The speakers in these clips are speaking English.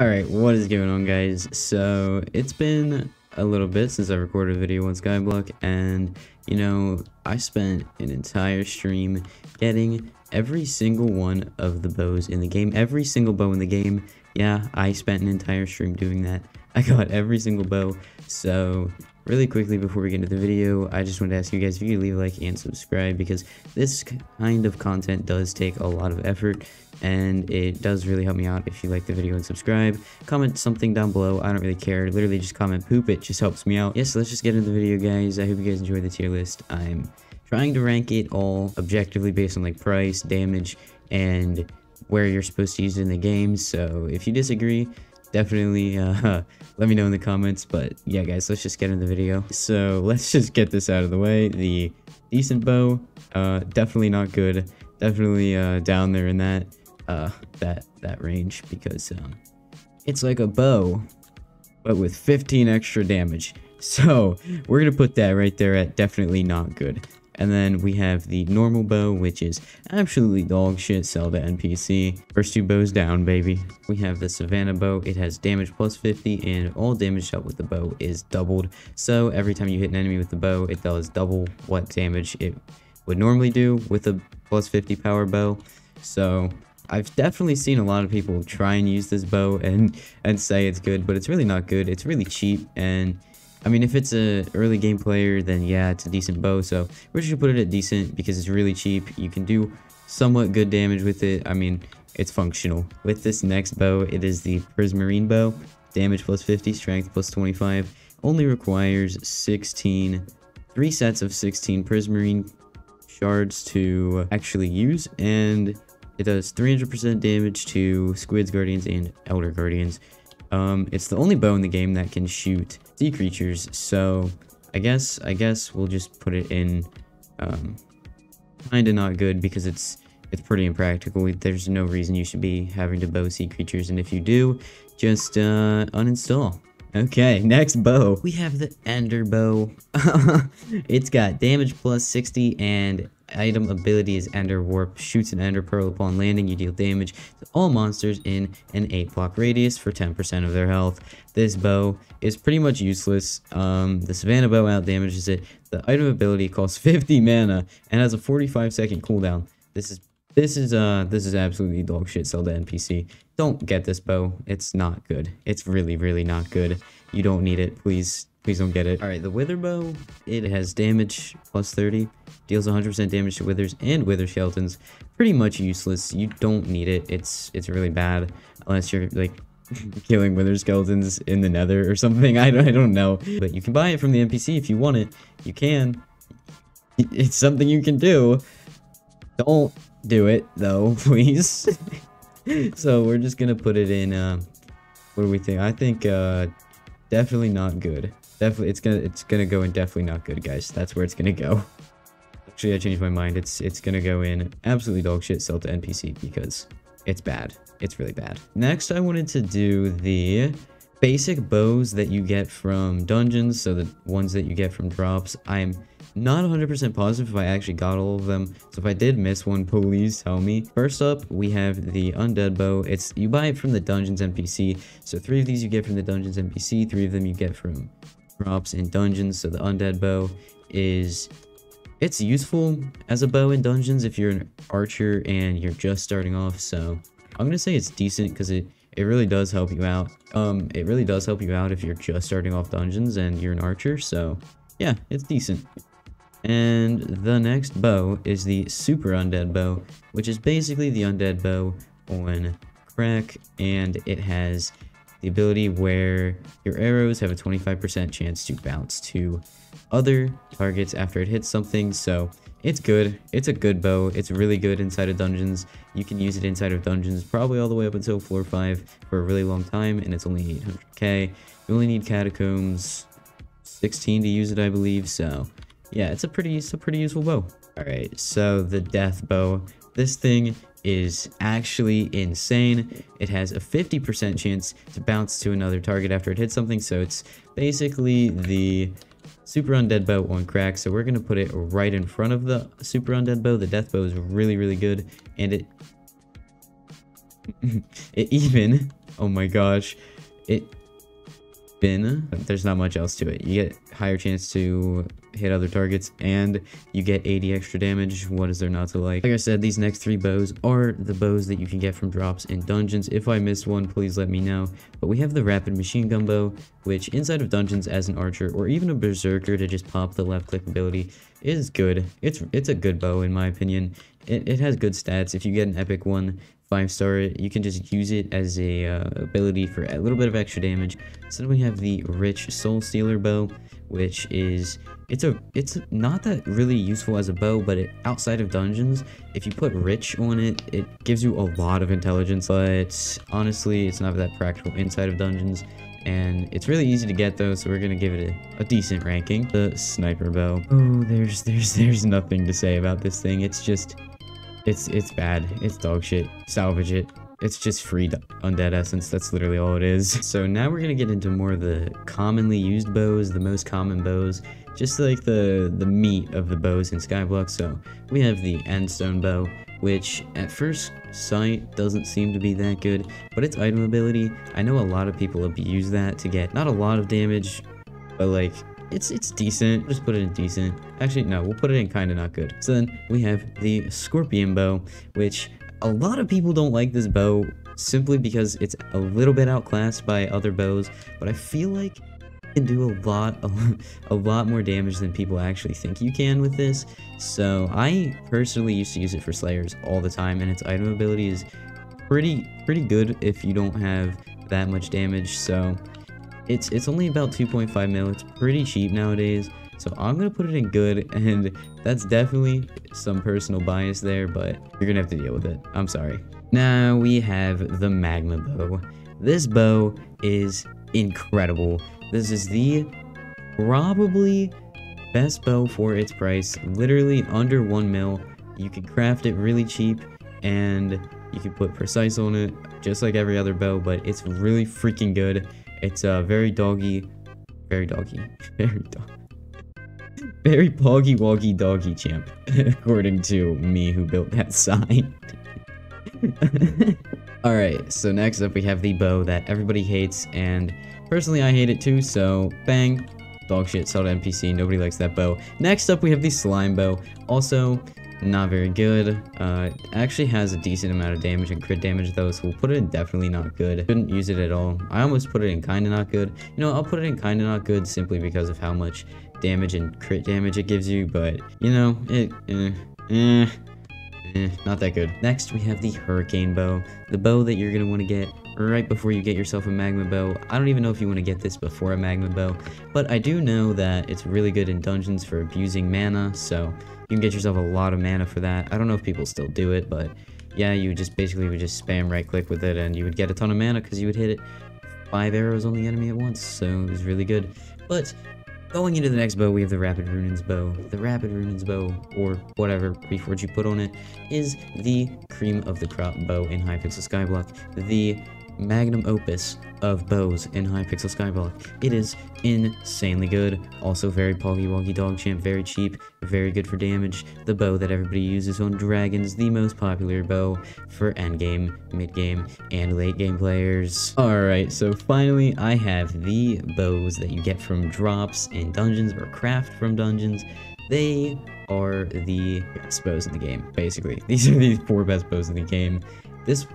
Alright, what is going on guys? So, it's been a little bit since I recorded a video on Skyblock, and, you know, I spent an entire stream getting every single one of the bows in the game. Every single bow in the game. Yeah, I spent an entire stream doing that. I got every single bow, so really quickly before we get into the video, I just wanted to ask you guys if you could leave a like and subscribe because this kind of content does take a lot of effort and it does really help me out if you like the video and subscribe. Comment something down below, I don't really care, literally just comment poop, it just helps me out. Yes, so let's just get into the video guys, I hope you guys enjoy the tier list. I'm trying to rank it all objectively based on like price, damage, and where you're supposed to use it in the game, so if you disagree, definitely uh, let me know in the comments. But yeah, guys, let's just get into the video. So let's just get this out of the way. The decent bow, uh, definitely not good. Definitely uh, down there in that uh, that that range because um, it's like a bow, but with 15 extra damage. So we're gonna put that right there at definitely not good. And then we have the normal bow, which is absolutely dog shit, sell to NPC. First two bows down, baby. We have the Savannah bow. It has damage plus 50, and all damage dealt with the bow is doubled. So every time you hit an enemy with the bow, it does double what damage it would normally do with a plus 50 power bow. So I've definitely seen a lot of people try and use this bow and, and say it's good, but it's really not good. It's really cheap, and I mean, if it's a early game player, then yeah, it's a decent bow. So we're just gonna put it at decent because it's really cheap. You can do somewhat good damage with it. I mean, it's functional. With this next bow, it is the Prismarine bow. Damage plus 50, strength plus 25. Only requires 16, three sets of 16 Prismarine shards to actually use. And it does 300% damage to Squids, Guardians, and Elder Guardians. Um, it's the only bow in the game that can shoot sea creatures, so I guess I guess we'll just put it in um, kind of not good because it's it's pretty impractical. There's no reason you should be having to bow sea creatures, and if you do, just uh, uninstall. Okay, next bow. We have the Ender Bow. it's got damage plus 60 and item ability is Ender Warp. Shoots an Ender Pearl upon landing. You deal damage to all monsters in an 8 block radius for 10% of their health. This bow is pretty much useless. Um, the Savannah Bow out damages it. The item ability costs 50 mana and has a 45 second cooldown. This is this is uh this is absolutely dog shit sell to NPC. Don't get this bow. It's not good. It's really, really not good. You don't need it. Please Please don't get it. Alright, the Wither Bow, it has damage plus 30. Deals 100% damage to Withers and Wither Skeletons. Pretty much useless. You don't need it. It's it's really bad. Unless you're, like, killing Wither Skeletons in the nether or something. I don't, I don't know. But you can buy it from the NPC if you want it. You can. It's something you can do. Don't do it, though, please. so we're just gonna put it in, uh, what do we think? I think, uh, definitely not good. Definitely, it's gonna it's gonna go in definitely not good, guys. That's where it's gonna go. Actually, I changed my mind. It's it's gonna go in absolutely dog shit sell to NPC because it's bad. It's really bad. Next, I wanted to do the basic bows that you get from dungeons, so the ones that you get from drops. I'm not 100% positive if I actually got all of them, so if I did miss one, please tell me. First up, we have the Undead Bow. It's You buy it from the Dungeons NPC, so three of these you get from the Dungeons NPC, three of them you get from drops in dungeons. So the undead bow is it's useful as a bow in dungeons if you're an archer and you're just starting off. So I'm gonna say it's decent because it it really does help you out. Um, it really does help you out if you're just starting off dungeons and you're an archer. So yeah, it's decent. And the next bow is the super undead bow, which is basically the undead bow on crack, and it has the ability where your arrows have a 25% chance to bounce to other targets after it hits something, so it's good. It's a good bow. It's really good inside of dungeons. You can use it inside of dungeons probably all the way up until floor 5 for a really long time, and it's only 800k. You only need catacombs 16 to use it, I believe, so yeah, it's a pretty, it's a pretty useful bow. Alright, so the death bow. This thing is actually insane. It has a 50% chance to bounce to another target after it hits something, so it's basically the super undead bow on crack. So we're gonna put it right in front of the super undead bow. The death bow is really, really good, and it it even Oh my gosh. It spin, there's not much else to it. You get higher chance to hit other targets, and you get 80 extra damage. What is there not to like? Like I said, these next three bows are the bows that you can get from drops in dungeons. If I missed one, please let me know. But we have the rapid machine gun bow, which inside of dungeons as an archer, or even a berserker to just pop the left click ability, is good. It's it's a good bow in my opinion. It, it has good stats. If you get an epic one, five star it. You can just use it as a uh, ability for a little bit of extra damage. So then we have the rich soul stealer bow which is it's a it's not that really useful as a bow but it, outside of dungeons if you put rich on it it gives you a lot of intelligence but honestly it's not that practical inside of dungeons. And it's really easy to get though so we're gonna give it a, a, decent ranking. The sniper bow. Oh there's there's there's nothing to say about this thing. It's just it's it's bad. It's dog shit. Salvage it. It's just free undead essence. That's literally all it is. So now we're gonna get into more of the commonly used bows, the most common bows, just like the the meat of the bows in Skyblock. So we have the Endstone bow, which at first sight doesn't seem to be that good, but its item ability, I know a lot of people abuse that to get not a lot of damage, but like it's it's decent. Just put it in decent. Actually, no, we'll put it in kind of not good. So then we have the Scorpion Bow, which a lot of people don't like this bow simply because it's a little bit outclassed by other bows, but I feel like you can do a lot, a, a lot more damage than people actually think you can with this. So I personally used to use it for Slayers all the time, and its item ability is pretty pretty good if you don't have that much damage. So it's it's only about 2.5 mil. It's pretty cheap nowadays. So I'm going to put it in good, and that's definitely some personal bias there, but you're going to have to deal with it. I'm sorry. Now we have the Magma Bow. This bow is incredible. This is the probably best bow for its price. Literally under 1 mil. You can craft it really cheap, and you can put precise on it, just like every other bow, but it's really freaking good. It's a uh, very doggy, very doggy, very dog, very poggy woggy doggy champ, according to me who built that sign. Alright, so next up we have the bow that everybody hates, and personally I hate it too, so bang, dog shit, to NPC, nobody likes that bow. Next up we have the slime bow, also not very good. Uh, actually has a decent amount of damage and crit damage though, so we'll put it in definitely not good. Couldn't use it at all. I almost put it in kinda not good. You know, I'll put it in kinda not good simply because of how much damage and crit damage it gives you, but, you know, it, eh, eh, eh, not that good. Next, we have the Hurricane Bow, the bow that you're gonna want to get right before you get yourself a magma bow. I don't even know if you want to get this before a magma bow, but I do know that it's really good in dungeons for abusing mana, so you can get yourself a lot of mana for that. I don't know if people still do it, but yeah, you just basically would just spam right click with it and you would get a ton of mana because you would hit it five arrows on the enemy at once, so it was really good. But going into the next bow, we have the Rapid Runaan's bow. The Rapid Runaan's bow, or whatever reforge you put on it, is the cream of the crop bow in Hypixel Skyblock. The magnum opus of bows in Hypixel Skyblock. It is insanely good. Also very Poggy Woggy Dog Champ, very cheap, very good for damage. The bow that everybody uses on Dragons, the most popular bow for endgame, mid-game, and late-game players. Alright, so finally I have the bows that you get from drops in dungeons or craft from dungeons. They are the best bows in the game, basically. These are the four best bows in the game. This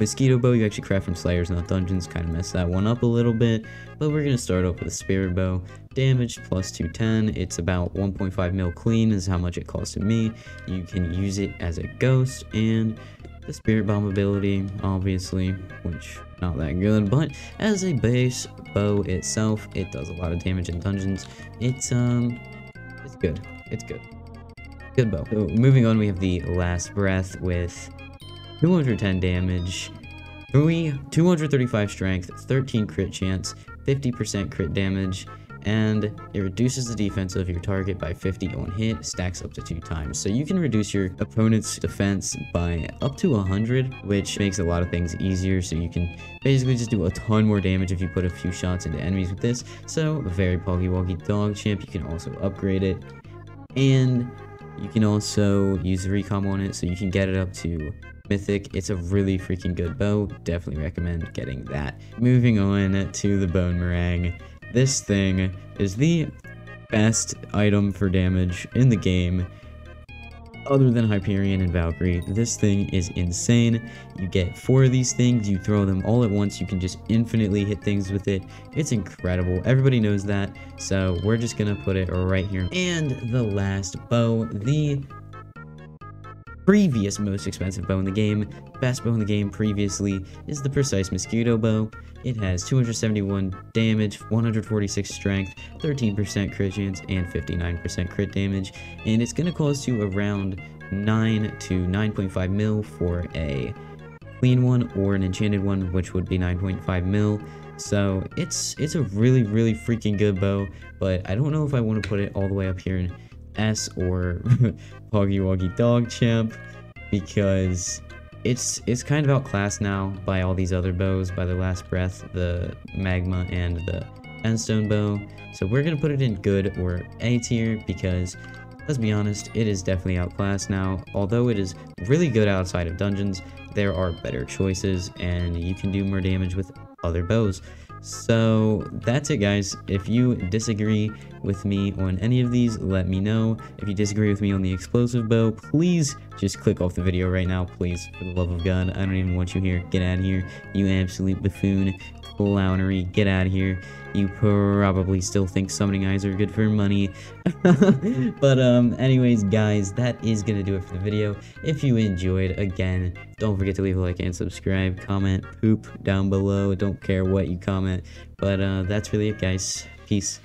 Mosquito bow you actually craft from Slayers, not dungeons, kind of messed that one up a little bit, but we're going to start off with a Spirit bow. Damage plus 210, it's about 1.5 mil clean is how much it costs to me. You can use it as a ghost, and the Spirit Bomb ability, obviously, which not that good, but as a base bow itself, it does a lot of damage in dungeons. It's, um, it's good. It's good. Good bow. So moving on, we have the Last Breath with 210 damage, 3, 235 strength, 13 crit chance, 50% crit damage, and it reduces the defense of your target by 50 on hit, stacks up to 2 times. So you can reduce your opponent's defense by up to 100, which makes a lot of things easier, so you can basically just do a ton more damage if you put a few shots into enemies with this. So, very Poggy Woggy Dog Champ, you can also upgrade it. And You can also use the recom on it so you can get it up to mythic. It's a really freaking good bow. Definitely recommend getting that. Moving on to the Bonemerang. This thing is the best item for damage in the game other than Hyperion and Valkyrie. This thing is insane. You get four of these things, you throw them all at once, you can just infinitely hit things with it. It's incredible. Everybody knows that, so we're just gonna put it right here. And the last bow, the previous most expensive bow in the game, best bow in the game previously, is the Precise Mosquito Bow. It has 271 damage, 146 strength, 13% crit chance, and 59% crit damage, and it's going to cost you around 9 to 9.5 mil for a clean one or an enchanted one, which would be 9.5 mil. So it's it's a really really freaking good bow, but I don't know if I want to put it all the way up here S or Hoggy Woggy Dog Champ because it's it's kind of outclassed now by all these other bows, by the Last Breath, the Magma, and the Endstone bow. So we're gonna put it in good or A tier because let's be honest, it is definitely outclassed now. Although it is really good outside of dungeons, there are better choices and you can do more damage with other bows. So that's it guys. If you disagree with me on any of these, let me know. If you disagree with me on the explosive bow, please just click off the video right now, please. For the love of God, I don't even want you here. Get out of here, you absolute buffoon clownery. Get out of here. You probably still think summoning eyes are good for money. but um, anyways, guys, that is going to do it for the video. If you enjoyed, again, don't forget to leave a like and subscribe. Comment poop down below. Don't care what you comment. But uh, that's really it, guys. Peace.